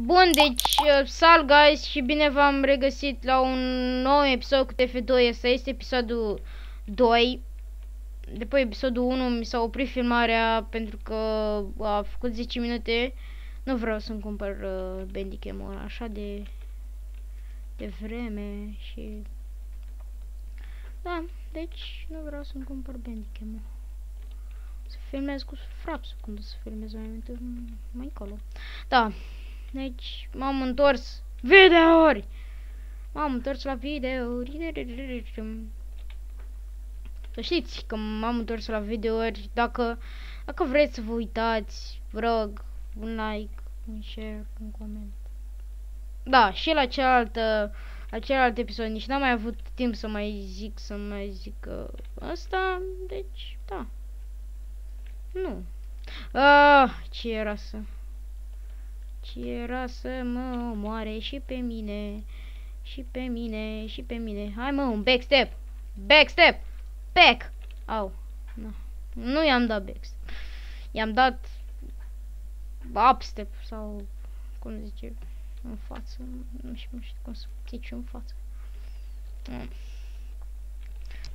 Bun, deci, uh, sal guys și bine v-am regăsit la un nou episod cu TF2. Asta este episodul 2. După episodul 1 mi s-a oprit filmarea pentru că a făcut 10 minute. Nu vreau să-mi cumpăr uh, Bandicam-ul așa de, de vreme și... Da, deci nu vreau să-mi cumpăr Bandicam-ul. Să filmez cu frapsul când o să filmez mai, mai încolo. Da, deci m-am întors videouri. M-am întors la videouri. Să știți că m-am întors la videouri. Dacă, dacă vreți să vă uitați, vă rog, un like, un share, un coment. Da, și la cealaltă, la celălalt episod, nici n-am mai avut timp să mai zic, să mai zic uh, asta, deci, da. Nu. Ah, ce era să... Ce era să mă omoare și pe mine, și pe mine, și pe mine. Hai mă, un backstep! Backstep! Back! Au. No. Nu i-am dat backstep. I-am dat upstep sau cum zice în față. Nu știu, nu știu cum să zice în față.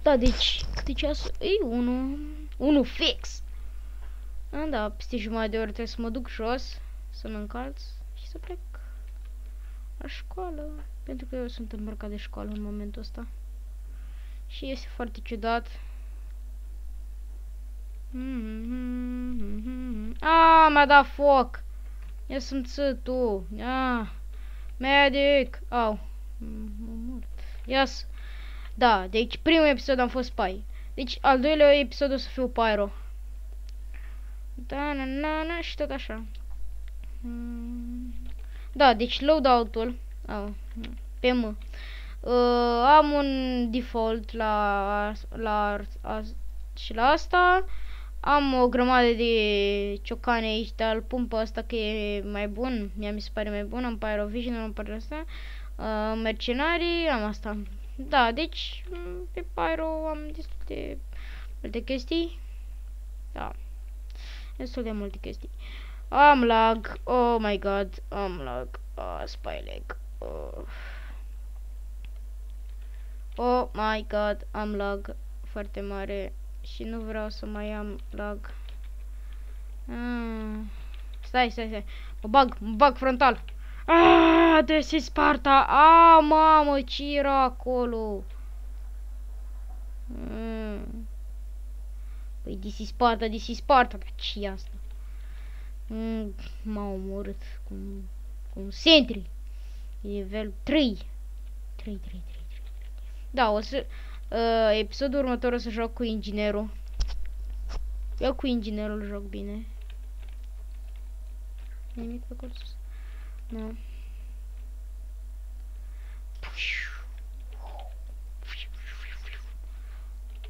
Da, deci, câte ceas? E unul, unul fix. A, da, peste jumătate de oră trebuie să mă duc jos, să mă încalț și să plec la școală. Pentru că eu sunt îmbrăcat de școală în momentul ăsta. Și este foarte ciudat. Ah, mi-a dat foc. Ia să-mi tu. Ah. Medic. Au. M-am mort. Yes. Da, deci primul episod am fost pai. Deci al doilea episod o să fiu pyro. Da, na, na, na, și tot așa. Mm. Da, deci loadout-ul oh, pe M. Uh, am un default la, la, la și la asta. Am o grămadă de ciocane aici, dar îl pun pe asta că e mai bun. Mie mi se pare mai bun. Am Pyrovision, am pe asta. Uh, mercenarii, am asta. Da, deci pe Pyro am destul de multe chestii. Da destul de multe chestii. Am lag, oh my god, am lag, oh, spy lag, oh. oh my god, am lag foarte mare și nu vreau să mai am lag. Ah. Stai, stai, stai, mă bag, mă bag frontal. Ah, de Sparta, ah, mamă, ce era acolo? Mm. Păi this is Sparta, this is Sparta, dar ce asta? Mm, M-a omorât cu, cu un sentry. Nivel 3. 3, 3, 3, 3. Da, o să... Uh, episodul următor o să joc cu inginerul. Eu cu inginerul joc bine. Nimic pe acolo sus. Nu.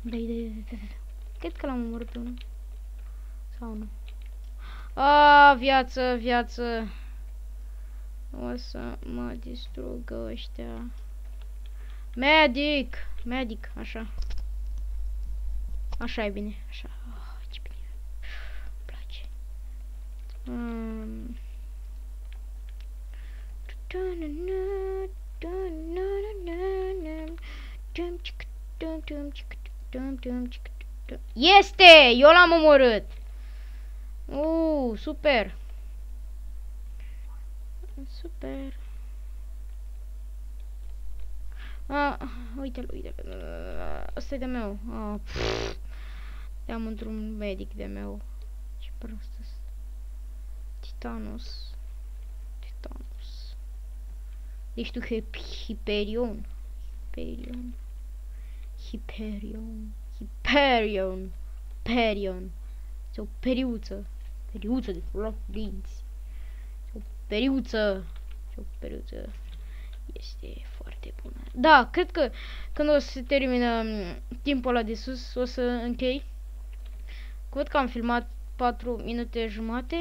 Dai, dai, dai, dai. Cred că l-am omorât pe unul. Sau nu. A, viață, viață. O să mă distrugă ăștia. Medic! Medic, așa. Așa e bine, așa. Oh, ce bine. Îmi place. Um. Este! Eu l-am omorât! Uuu, super! Super! Ah, uite-l, uite-l. Asta e de meu. Ah, Te-am într-un medic de meu. Ce prost Titanus. Titanus. Deci tu Hyperion. Hyperion. Hyperion. Hyperion. Perion. Este o periuță. Periuță de florinți. O periuță. O periuță. Este foarte bună. Da, cred că când o să se termină mm, timpul ăla de sus, o să închei. Văd că am filmat 4 minute jumate.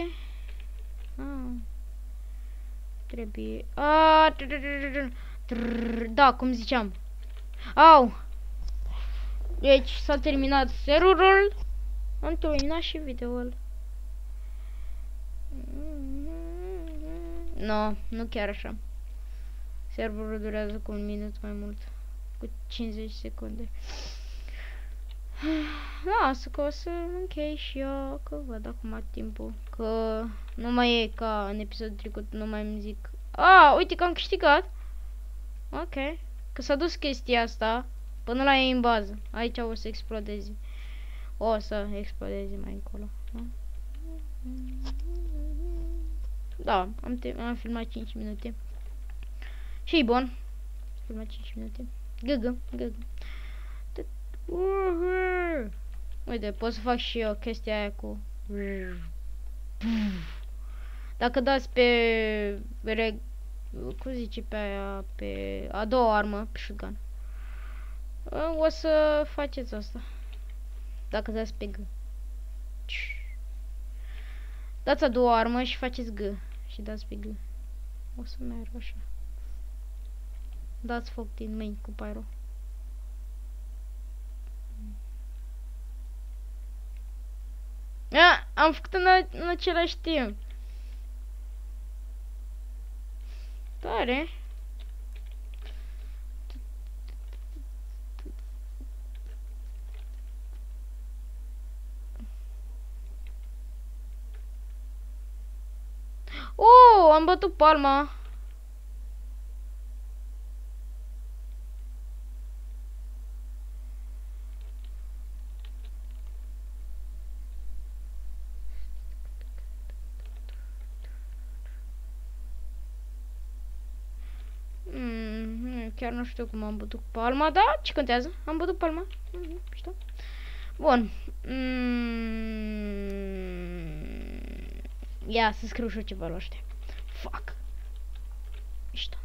Ah. Trebuie... Ah, da, cum ziceam. Au! Deci s-a terminat serverul. Am terminat și videoul. No, nu chiar așa. Serverul durează cu un minut mai mult. Cu 50 secunde. Lasă că o să închei și eu, că văd acum timpul. Că nu mai e ca în episodul trecut, nu mai îmi zic. A, uite că am câștigat. Ok. Că s-a dus chestia asta până la ei în bază. Aici o să explodeze. O să explodeze mai încolo. Da, da am, am filmat 5 minute. și bun. Filmat 5 minute. Găgă, găgă. Uite, pot să fac și eu chestia aia cu... Dacă dați pe... Reg... Cum zice pe aia? Pe a doua armă, pe shotgun. O să faceți asta. Dacă dați pe G. Dați a doua armă și faceți G. Și dați pe G. O să merg așa. Dați foc din mâini cu pyro. A, am făcut în, în același timp. Tare. Oh, am bătut palma. Mm, chiar nu știu cum am bătut palma, da? Ce contează? Am bătut palma. Mm -hmm, știu. Bun. Mm Ia să scriu și eu ceva la ăștia. Fuck. Mișto.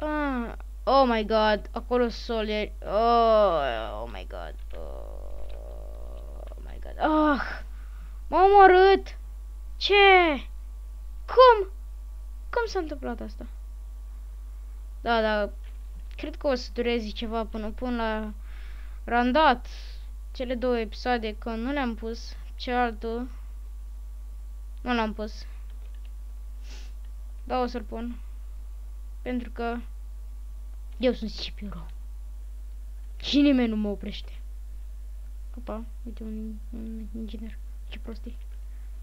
Ah, oh my god, acolo soleri. Oh, oh my god. Oh my god. Ah, m-a omorât. Ce? Cum? Cum s-a întâmplat asta? Da, da. Cred că o să dureze ceva până pun la randat cele două episoade, că nu le-am pus cealaltă nu l-am pus. Da, o să-l pun. Pentru că eu sunt Scipio Și nimeni nu mă oprește. Opa, uite un, un inginer. Ce prostii.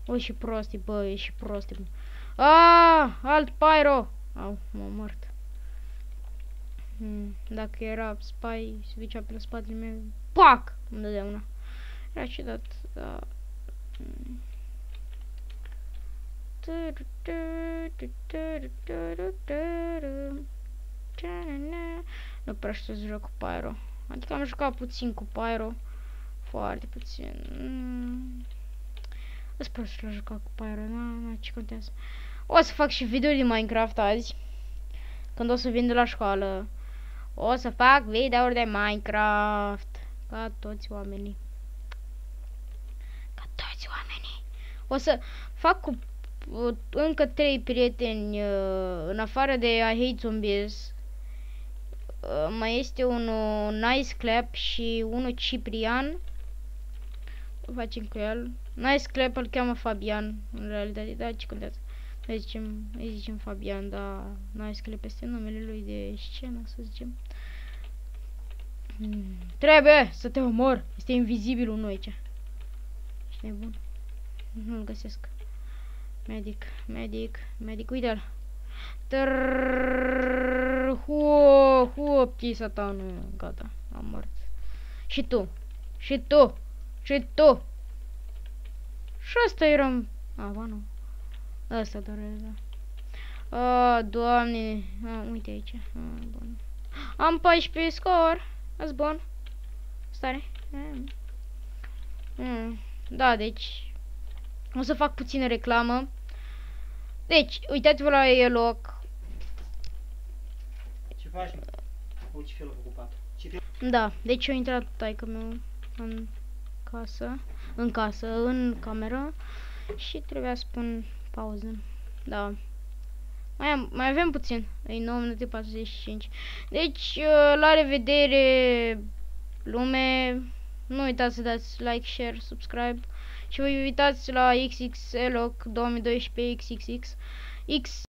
O, și prostii, bă, e și prostii. Bă. Ah, alt pyro. Au, m-a mort. Hmm, dacă era spy, se ducea pe la spatele meu. Pac! Îmi dădea una. Era ciudat, da. Hmm. Nu prea știu să joc cu Pyro. Adică am jucat puțin cu Pyro. Foarte puțin. Mm. Îți prost să jucat cu Pyro, nu, nu, ce contează. O să fac și video de Minecraft azi. Când o să vin de la școală. O să fac videouri de Minecraft. Ca toți oamenii. Ca toți oamenii. O să fac cu încă trei prieteni uh, în afară de I Hate Zombies. Uh, mai este unul Nice Clap și unul Ciprian. Facem cu el. Nice Clap îl cheamă Fabian, în realitate, da, ce contează. Îi zicem, îi zicem Fabian, da, Nice Clap este numele lui de scenă, să zicem. Hmm. Trebuie să te omor, este invizibil unul aici. Ești nebun? Nu-l găsesc. Medic, medic, medic, uite-l. Huo, huo, pti satanul. Gata, am mort. Și tu, și tu, și tu. Și asta eram... A, ba nu. Asta doar e, da. A, doamne. A, uite aici. A, bun. Am 14 scor. Azi bun. Stare. Mm. Mm. Da, deci o să fac puțină reclamă. Deci, uitați-vă la loc. Ce faci? Uite ce ocupat. Da, deci eu intrat taică meu în casă, în casă, în cameră și trebuia să pun pauză. Da. Mai, am, mai avem puțin. E 9 minute 45. Deci, uh, la revedere, lume. Nu uitați să dați like, share, subscribe. Și vă uitați la XXLOC 2012 XXX X